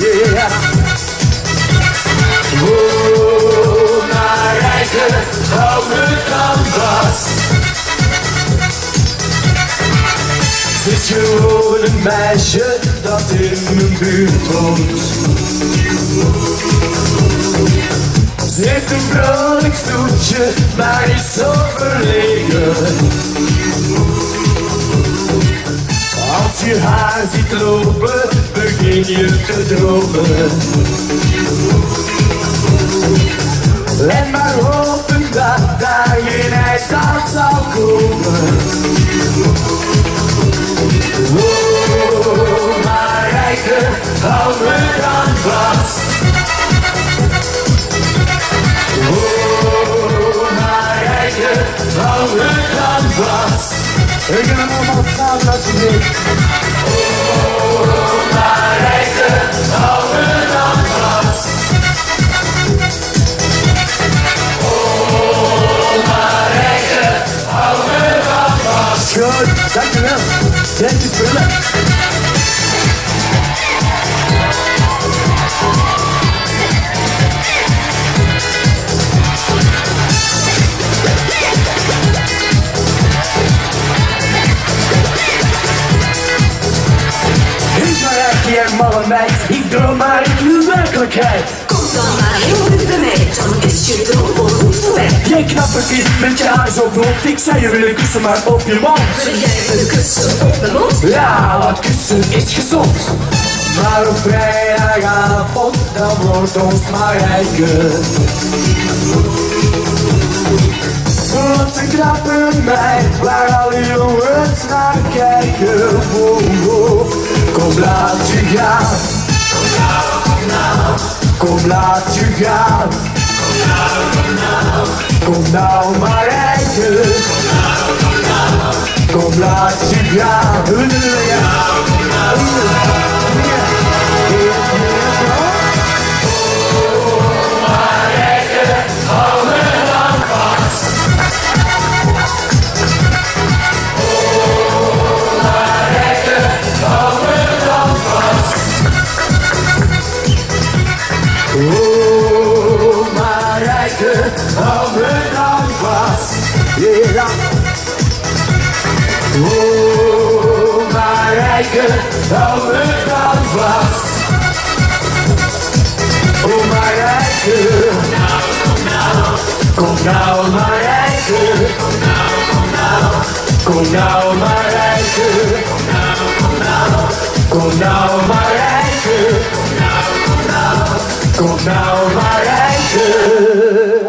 Yeah. Oh, Marijke, hou me dan vast. Het is gewoon een meisje dat in mijn buurt woont. Ze heeft een vrolijk stoeltje, maar is zo verlegen. Als je haar ziet lopen, begin je. En maar hopen dat daar geen ijsdag zal komen. Oh, dan vast. Oh, me dan vast. Ik hem allemaal samen je. Oh, ik droom maar in uw werkelijkheid. Kom dan maar heel dicht bij mij, dan is je droom voorgoed voorbij. Jij knappe kind met je haar zo blond, ik zei je wil ik kussen maar op je mond. Wil jij een kussen op mijn mond? Ja, wat kussen is gezond. Maar op vrijdagavond, dan wordt ons maar rijker. Want ze knappen meid, waar alle jongens naar kijken. Wow, wow. Kom laat je gaan. Kom laat je gaan. Kom nou maar rijken. Kom laat je gaan. Oh, Marijke, hou me dan vast. Ja. Oh, Marijke, hou me dan vast. Oh, Marijke. Kom nou, Marijke. Kom nou, Marijke. Kom nou, Marijke. Kom nou, Marijke. Kom nou maar rijden.